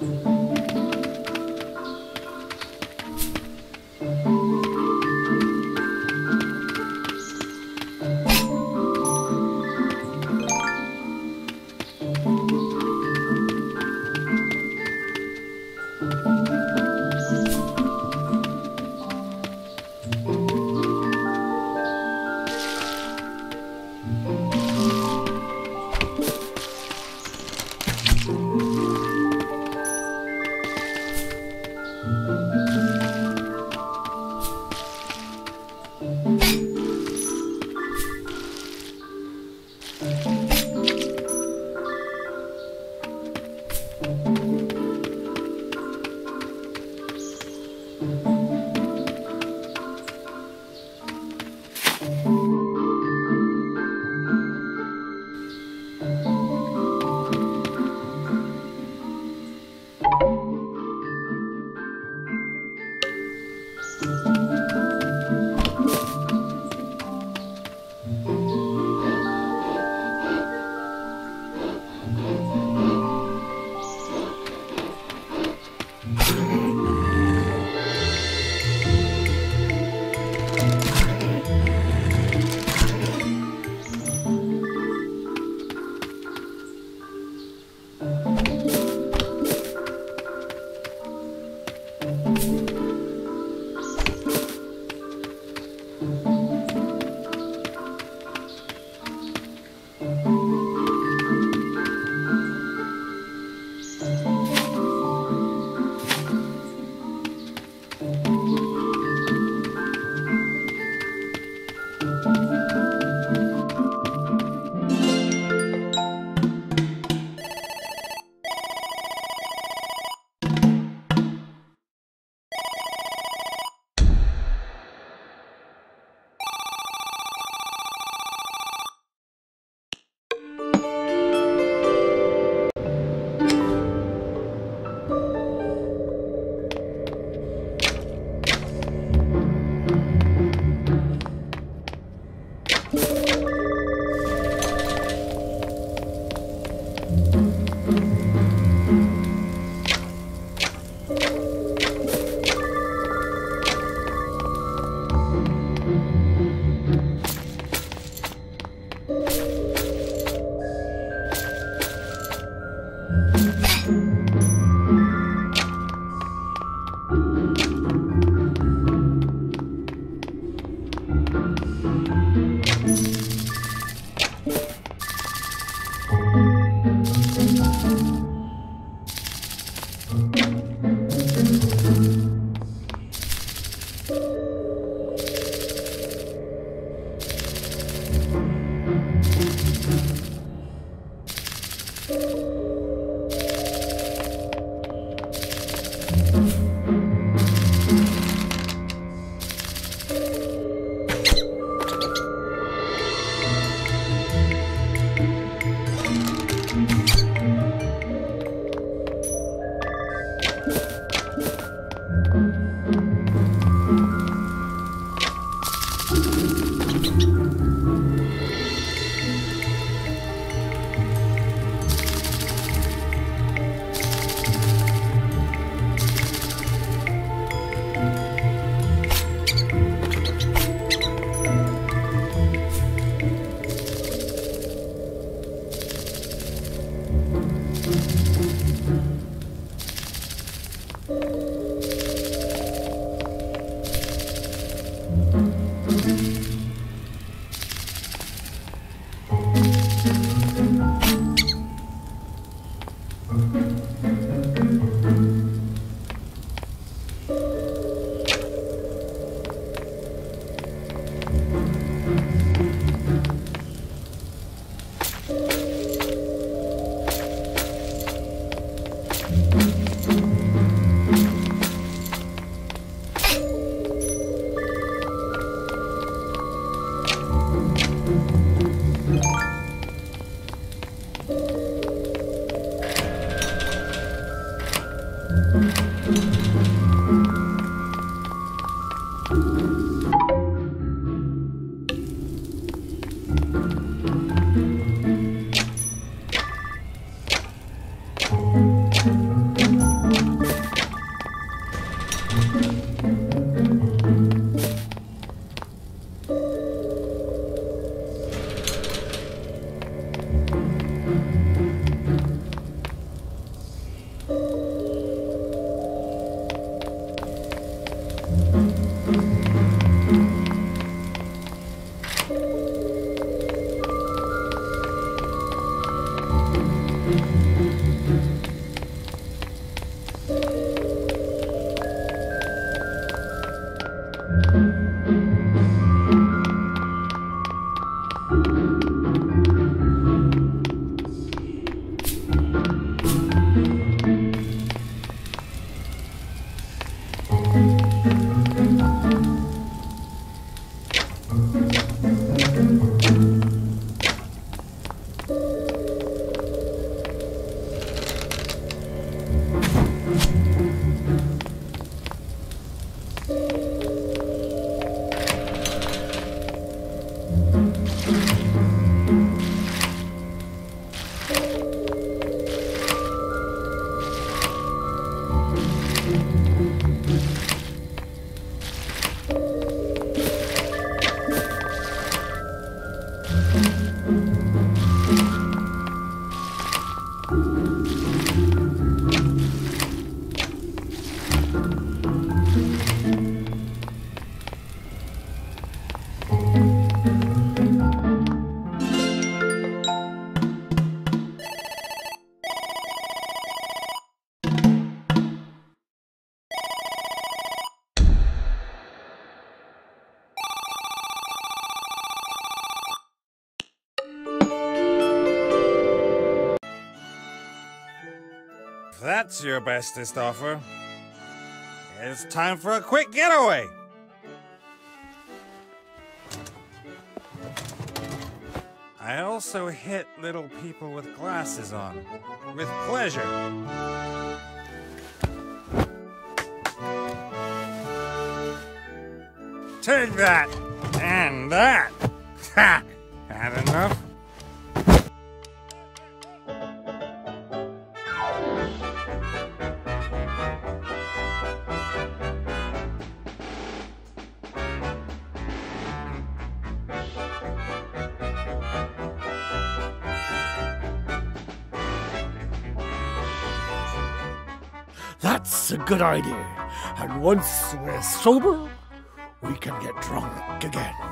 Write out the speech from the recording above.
Mm-hmm. Thank If that's your bestest offer, it's time for a quick getaway. I also hit little people with glasses on, with pleasure. Take that, and that. Ha! Had enough? That's a good idea. And once we're sober, we can get drunk again.